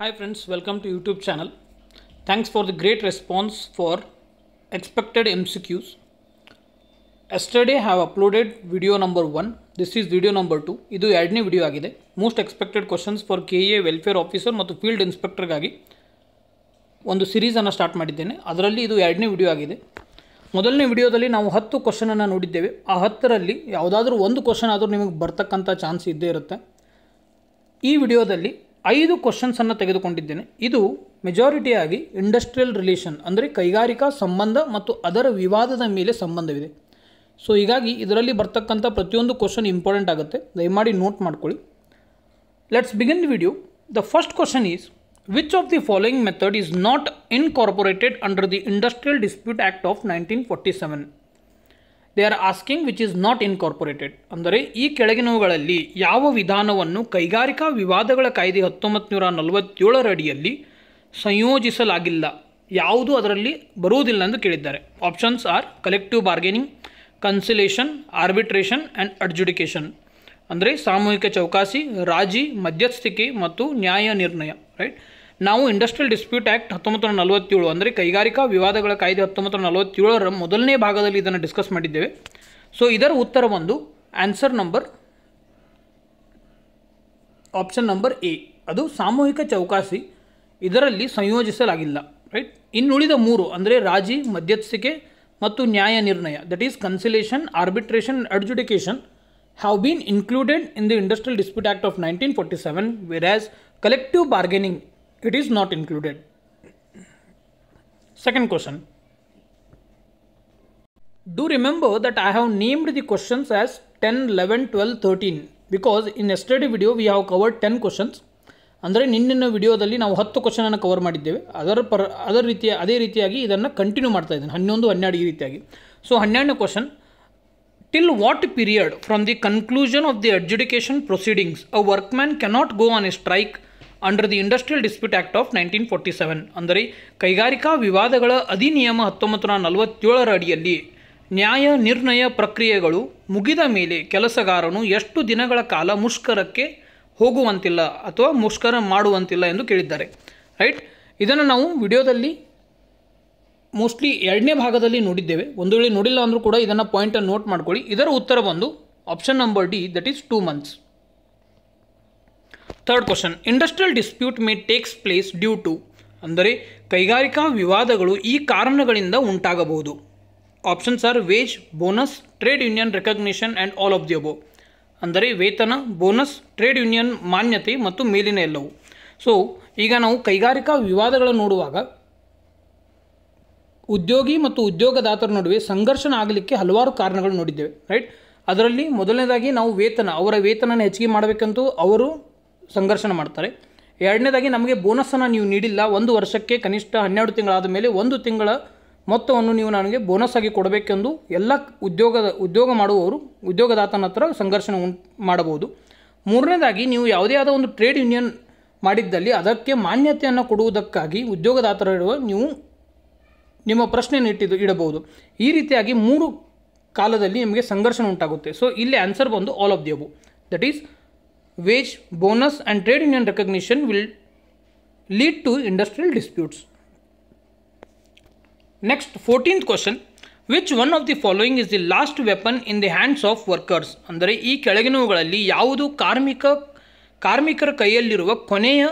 Hi friends, welcome to YouTube channel. Thanks for the great response for expected MCQs. Yesterday I have uploaded video number 1. This is video number 2. ಇದು ಎರಡನೇ video ಆಗಿದೆ most expected questions for K A welfare officer ಮತ್ತು field ಇನ್ಸ್ಪೆಕ್ಟರ್ಗಾಗಿ ಒಂದು ಸಿರೀಸನ್ನು start ಮಾಡಿದ್ದೇನೆ ಅದರಲ್ಲಿ ಇದು ಎರಡನೇ ವಿಡಿಯೋ ಆಗಿದೆ ಮೊದಲನೇ ವಿಡಿಯೋದಲ್ಲಿ ನಾವು ಹತ್ತು ಕ್ವಶನನ್ನು ನೋಡಿದ್ದೇವೆ ಆ ಹತ್ತರಲ್ಲಿ ಯಾವುದಾದ್ರೂ ಒಂದು ಕ್ವಶನ್ ಆದರೂ ನಿಮಗೆ ಬರ್ತಕ್ಕಂಥ ಚಾನ್ಸ್ ಇದ್ದೇ ಇರುತ್ತೆ ಈ ವಿಡಿಯೋದಲ್ಲಿ ಐದು ಕ್ವಶನ್ಸನ್ನು ತೆಗೆದುಕೊಂಡಿದ್ದೇನೆ. ಇದು ಮೆಜಾರಿಟಿಯಾಗಿ ಇಂಡಸ್ಟ್ರಿಯಲ್ ರಿಲೇಷನ್ ಅಂದರೆ ಕೈಗಾರಿಕಾ ಸಂಬಂಧ ಮತ್ತು ಅದರ ವಿವಾದದ ಮೇಲೆ ಸಂಬಂಧವಿದೆ. ಸೊ ಹೀಗಾಗಿ ಇದರಲ್ಲಿ ಬರ್ತಕ್ಕಂಥ ಪ್ರತಿಯೊಂದು ಕ್ವಶನ್ ಇಂಪಾರ್ಟೆಂಟ್ ಆಗುತ್ತೆ. ದಯಮಾಡಿ ನೋಟ್ ಮಾಡ್ಕೊಳ್ಳಿ. Let's begin video the first question is which of the following method is not incorporated under the industrial dispute act of nineteen forty seven they are asking which is not incorporated ಅಂದರೆ ಈ ಕೆಳಗಿನವುಗಳಲ್ಲಿ ಯಾವ ವಿಧಾನವನ್ನು ಕೈಗಾರಿಕಾ ವಿವಾದಗಳ ಕಾಯ್ದೆ ಹತ್ತೊಂಬತ್ತು ನೂರ ನಲವತ್ತೇಳರ ಅಡಿಯಲ್ಲಿ ಸಂಯೋಜಿಸಲಾಗಿಲ್ಲ, ಯಾವುದು ಅದರಲ್ಲಿ ಬರುವುದಿಲ್ಲ ಎಂದು ಕೇಳಿದ್ದಾರೆ. Options are collective bargaining conciliation arbitration and adjudication ಅಂದರೆ ಸಾಮೂಹಿಕ ಚೌಕಾಸಿ, ರಾಜಿ, ಮಧ್ಯಸ್ಥಿಕೆ ಮತ್ತು ನ್ಯಾಯ ನಿರ್ಣಯ ರೈಟ್ ನಾವು ಇಂಡಸ್ಟ್ರಿಯಲ್ ಡಿಸ್ಪ್ಯೂಟ್ ಆ್ಯಕ್ಟ್ ಹತ್ತೊಂಬತ್ತು ನೂರ ನಲವತ್ತೇಳು ಅಂದರೆ ಕೈಗಾರಿಕಾ ವಿವಾದಗಳ ಕಾಯ್ದೆ ಹತ್ತೊಂಬತ್ತು ನೂರ ನಲವತ್ತೇಳರ ಮೊದಲನೇ ಭಾಗದಲ್ಲಿ ಇದನ್ನು ಡಿಸ್ಕಸ್ ಮಾಡಿದ್ದೇವೆ. ಸೊ ಇದರ ಉತ್ತರ ಬಂದು answer number option number A ಅದು ಸಾಮೂಹಿಕ ಚೌಕಾಸಿ. ಇದರಲ್ಲಿ ಸಂಯೋಜಿಸಲಾಗಿಲ್ಲ ರೈಟ್ ಇನ್ನುಳಿದ ಮೂರು ಅಂದರೆ ರಾಜಿ, ಮಧ್ಯಸ್ಥಿಕೆ ಮತ್ತು ನ್ಯಾಯ ನಿರ್ಣಯ that is conciliation arbitration adjudication have been included in the industrial dispute act of nineteen forty seven whereas collective bargaining it is not included. Second question. Do remember that I have named the questions as 10, 11, 12, 13 because in yesterday video we have covered 10 questions. ಅಂದರೆ ನಿನ್ನಿನ ವಿಡಿಯೋದಲ್ಲಿ ನಾವು ಹತ್ತು ಕ್ವಶನನ್ನು cover ಮಾಡಿದ್ದೇವೆ ಅದರ ಪರ ಅದರ ರೀತಿಯ ಅದೇ ರೀತಿಯಾಗಿ ಇದನ್ನು ಕಂಟಿನ್ಯೂ ಮಾಡ್ತಾ ಇದ್ದೇನೆ ಹನ್ನೊಂದು ಹನ್ನೆರಡು ಈ ರೀತಿಯಾಗಿ ಸೊ ಹನ್ನೆರಡನೇ question till what period from the conclusion of the adjudication proceedings a workman cannot go on a strike under the industrial dispute act of nineteen forty seven ಅಂದರೆ ಕೈಗಾರಿಕಾ ವಿವಾದಗಳ ಅಧಿನಿಯಮ ಹತ್ತೊಂಬತ್ತು ನೂರ ನಲವತ್ತೇಳರ ಅಡಿಯಲ್ಲಿ ನ್ಯಾಯ ನಿರ್ಣಯ ಪ್ರಕ್ರಿಯೆಗಳು ಮುಗಿದ ಮೇಲೆ ಕೆಲಸಗಾರನು ಎಷ್ಟು ದಿನಗಳ ಕಾಲ ಮುಷ್ಕರಕ್ಕೆ ಹೋಗುವಂತಿಲ್ಲ ಅಥವಾ ಮುಷ್ಕರ ಮಾಡುವಂತಿಲ್ಲ ಎಂದು ಕೇಳಿದ್ದಾರೆ. ರೈಟ್ ಇದನ್ನು ನಾವು ವಿಡಿಯೋದಲ್ಲಿ ಮೋಸ್ಟ್ಲಿ ಎರಡನೇ ಭಾಗದಲ್ಲಿ ನೋಡಿದ್ದೇವೆ. ಒಂದು ವೇಳೆ ನೋಡಿಲ್ಲ ಅಂದರೂ ಕೂಡ ಇದನ್ನು ಪಾಯಿಂಟನ್ನು ನೋಟ್ ಮಾಡ್ಕೊಳ್ಳಿ. ಇದರ ಉತ್ತರ ಬಂದು option number D that is two months third question industrial dispute may takes place due to ಅಂದರೆ ಕೈಗಾರಿಕಾ ವಿವಾದಗಳು ಈ ಕಾರಣಗಳಿಂದ ಉಂಟಾಗಬಹುದು. Options are wage bonus trade union recognition and all of the above ಅಂದರೆ ವೇತನ ಬೋನಸ್ ಟ್ರೇಡ್ ಯೂನಿಯನ್ ಮಾನ್ಯತೆ ಮತ್ತು ಮೇಲಿನ ಎಲ್ಲವು. ಸೊ ಈಗ ನಾವು ಕೈಗಾರಿಕಾ ವಿವಾದಗಳನ್ನು ನೋಡುವಾಗ ಉದ್ಯೋಗಿ ಮತ್ತು ಉದ್ಯೋಗದಾತರ ನಡುವೆ ಸಂಘರ್ಷಣ ಆಗಲಿಕ್ಕೆ ಹಲವಾರು ಕಾರಣಗಳು ನೋಡಿದ್ದೇವೆ ರೈಟ್ ಅದರಲ್ಲಿ ಮೊದಲನೇದಾಗಿ ನಾವು ವೇತನ, ಅವರ ವೇತನನ ಹೆಚ್ಚಿಗೆ ಮಾಡಬೇಕಂತೂ ಅವರು ಸಂಘರ್ಷಣ ಮಾಡ್ತಾರೆ. ಎರಡನೇದಾಗಿ ನಮಗೆ ಬೋನಸನ್ನು ನೀವು ನೀಡಿಲ್ಲ. ಒಂದು ವರ್ಷಕ್ಕೆ ಕನಿಷ್ಠ ಹನ್ನೆರಡು ತಿಂಗಳಾದ ಮೇಲೆ ಒಂದು ತಿಂಗಳ ಮೊತ್ತವನ್ನು ನೀವು ನನಗೆ ಬೋನಸ್ ಆಗಿ ಕೊಡಬೇಕೆಂದು ಎಲ್ಲ ಉದ್ಯೋಗದ, ಉದ್ಯೋಗ ಮಾಡುವವರು, ಉದ್ಯೋಗದಾತನ ಹತ್ರ ಸಂಘರ್ಷಣ ಮಾಡಬಹುದು. ಮೂರನೇದಾಗಿ ನೀವು ಯಾವುದೇ ಆದ ಒಂದು ಟ್ರೇಡ್ ಯೂನಿಯನ್ ಮಾಡಿದ್ದಲ್ಲಿ ಅದಕ್ಕೆ ಮಾನ್ಯತೆಯನ್ನು ಕೊಡುವುದಕ್ಕಾಗಿ ಉದ್ಯೋಗದಾತರಿರುವ ನೀವು ನಿಮ್ಮ ಪ್ರಶ್ನೆಯನ್ನು ಇಟ್ಟಿದ್ದು, ಇಡಬಹುದು. ಈ ರೀತಿಯಾಗಿ ಮೂರು ಕಾಲದಲ್ಲಿ ನಿಮಗೆ ಸಂಘರ್ಷಣ ಉಂಟಾಗುತ್ತೆ. ಸೊ ಇಲ್ಲಿ ಆನ್ಸರ್ ಬಂದು all of the above that is wage, bonus, and trade union recognition will lead to industrial disputes. Next, 14th question. Which one of the following is the last weapon in the hands of workers? ಅಂದರೆ ಈ ಕೆಳಗಿನವುಗಳಲ್ಲಿ ಯಾವುದು ಕಾರ್ಮಿಕ ಕಾರ್ಮಿಕರ ಕೈಯಲ್ಲಿರುವ ಕೊನೆಯ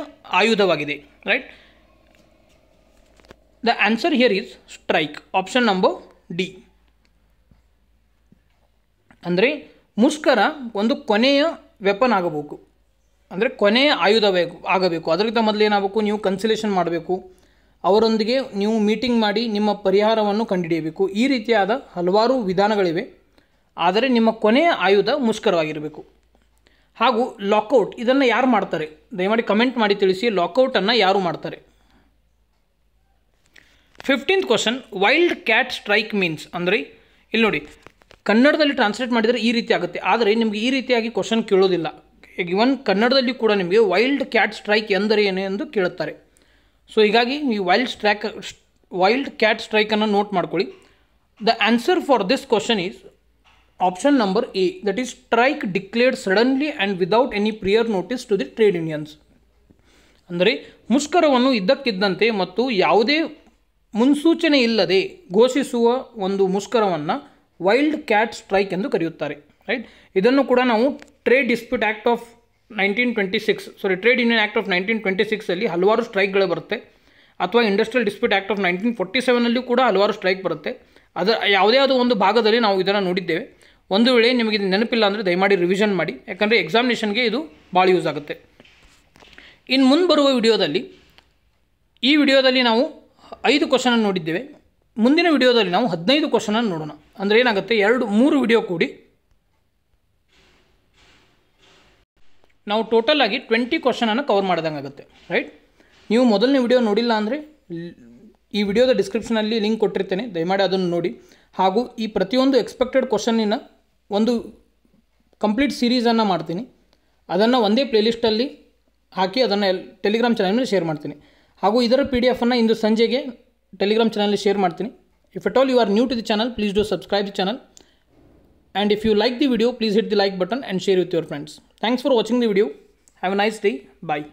ಆಯುಧವಾಗಿದೆ right the answer here is strike option number D ಅಂದರೆ ಮುಷ್ಕರ ಒಂದು ಕೊನೆಯ ವೆಪನ್ ಆಗಬೇಕು. ಅಂದರೆ ಕೊನೆಯ ಆಯುಧವೇ ಆಗಬೇಕು. ಅದಕ್ಕಿಂತ ಮೊದಲು ಏನಾಗಬೇಕು? ನೀವು ಕನ್ಸಿಲೇಷನ್ ಮಾಡಬೇಕು. ಅವರೊಂದಿಗೆ ನೀವು ಮೀಟಿಂಗ್ ಮಾಡಿ ನಿಮ್ಮ ಪರಿಹಾರವನ್ನು ಕಂಡುಹಿಡಿಯಬೇಕು. ಈ ರೀತಿಯಾದ ಹಲವಾರು ವಿಧಾನಗಳಿವೆ. ಆದರೆ ನಿಮ್ಮ ಕೊನೆಯ ಆಯುಧ ಮುಷ್ಕರವಾಗಿರಬೇಕು. ಹಾಗೂ ಲಾಕೌಟ್ ಇದನ್ನು ಯಾರು ಮಾಡ್ತಾರೆ? ದಯಮಾಡಿ ಕಮೆಂಟ್ ಮಾಡಿ ತಿಳಿಸಿ ಲಾಕೌಟನ್ನು ಯಾರು ಮಾಡ್ತಾರೆ? Fifteenth question wildcat strike means ಅಂದರೆ ಇಲ್ಲಿ ನೋಡಿ ಕನ್ನಡದಲ್ಲಿ ಟ್ರಾನ್ಸ್ಲೇಟ್ ಮಾಡಿದರೆ ಈ ರೀತಿ ಆಗುತ್ತೆ. ಆದರೆ ನಿಮಗೆ ಈ ರೀತಿಯಾಗಿ ಕ್ವಶನ್ ಕೇಳೋದಿಲ್ಲ. ಇವನ್ ಕನ್ನಡದಲ್ಲಿ ಕೂಡ ನಿಮಗೆ ವೈಲ್ಡ್ ಕ್ಯಾಟ್ ಸ್ಟ್ರೈಕ್ ಎಂದರೆ ಏನು ಎಂದು ಕೇಳುತ್ತಾರೆ. ಸೊ ಹೀಗಾಗಿ ನೀವು ವೈಲ್ಡ್ ಸ್ಟ್ರೈಕ್ ವೈಲ್ಡ್ ಕ್ಯಾಟ್ ಸ್ಟ್ರೈಕನ್ನು ನೋಟ್ ಮಾಡ್ಕೊಳ್ಳಿ. The answer for this question is option number A that is strike declared suddenly and without any prior notice to the trade unions ಅಂದರೆ ಮುಷ್ಕರವನ್ನು ಇದ್ದಕ್ಕಿದ್ದಂತೆ ಮತ್ತು ಯಾವುದೇ ಮುನ್ಸೂಚನೆ ಇಲ್ಲದೆ ಘೋಷಿಸುವ ಒಂದು ಮುಷ್ಕರವನ್ನು ವೈಲ್ಡ್ ಕ್ಯಾಟ್ ಸ್ಟ್ರೈಕ್ ಎಂದು ಕರೆಯುತ್ತಾರೆ ರೈಟ್ ಇದನ್ನು ಕೂಡ ನಾವು trade dispute act of nineteen twenty six sorry trade union act of nineteen twenty ಸಿಕ್ಸಲ್ಲಿ ಹಲವಾರು ಸ್ಟ್ರೈಕ್ಗಳು ಬರುತ್ತೆ. ಅಥವಾ industrial dispute act of nineteen forty ಸೆವೆನಲ್ಲಿ ಕೂಡ ಹಲವಾರು ಸ್ಟ್ರೈಕ್ ಬರುತ್ತೆ. ಅದರ, ಯಾವುದೇ ಆದ ಒಂದು ಭಾಗದಲ್ಲಿ ನಾವು ಇದನ್ನು ನೋಡಿದ್ದೇವೆ. ಒಂದು ವೇಳೆ ನಿಮಗೆ ಇದು ನೆನಪಿಲ್ಲ ಅಂದರೆ ದಯಮಾಡಿ ರಿವಿಷನ್ ಮಾಡಿ. ಯಾಕಂದರೆ ಎಕ್ಸಾಮಿನೇಷನ್ಗೆ ಇದು ಭಾಳ ಯೂಸ್ ಆಗುತ್ತೆ. ಇನ್ನು ಮುಂದೆ ಬರುವ ವಿಡಿಯೋದಲ್ಲಿ, ಈ ವಿಡಿಯೋದಲ್ಲಿ ನಾವು ಐದು ಕ್ವಶನನ್ನು ನೋಡಿದ್ದೇವೆ. ಮುಂದಿನ ವಿಡಿಯೋದಲ್ಲಿ ನಾವು ಹದಿನೈದು ಕ್ವಶನನ್ನು ನೋಡೋಣ. ಅಂದರೆ ಏನಾಗುತ್ತೆ? ಎರಡು, ಮೂರು ವಿಡಿಯೋ ಕೂಡಿ. ನಾವು ಟೋಟಲ್ ಆಗಿ ಟ್ವೆಂಟಿ ಕ್ವಶನನ್ನು ಕವರ್ ಮಾಡ್ದಂಗೆ ಆಗುತ್ತೆ ರೈಟ್ ನೀವು ಮೊದಲನೇ ವಿಡಿಯೋ ನೋಡಿಲ್ಲ ಅಂದರೆ, ಈ ವಿಡಿಯೋದ ಡಿಸ್ಕ್ರಿಪ್ಷನಲ್ಲಿ ಲಿಂಕ್ ಕೊಟ್ಟಿರ್ತೇನೆ. ದಯಮಾಡಿ ಅದನ್ನು ನೋಡಿ. ಹಾಗೂ ಈ ಪ್ರತಿಯೊಂದು ಎಕ್ಸ್ಪೆಕ್ಟೆಡ್ ಕ್ವಶನ್ನಿನ ಒಂದು ಕಂಪ್ಲೀಟ್ ಸೀರೀಸನ್ನು ಮಾಡ್ತೀನಿ. ಅದನ್ನು ಒಂದೇ ಪ್ಲೇಲಿಸ್ಟಲ್ಲಿ ಹಾಕಿ ಅದನ್ನು ಎಲ್ ಟೆಲಿಗ್ರಾಮ್ ಚಾನಲ್ನಲ್ಲಿ ಶೇರ್ ಮಾಡ್ತೀನಿ. ಹಾಗೂ ಇದರ ಪಿ ಡಿ ಎಫನ್ನು ಇಂದು ಸಂಜೆಗೆ ಟೆಲಿಗ್ರಾಮ್ ಚಾನಲಲ್ಲಿ ಶೇರ್ ಮಾಡ್ತೀನಿ if at all you are new to the channel please do subscribe the channel and if you like the video please hit the like button and share with your friends thanks for watching the video have a nice day bye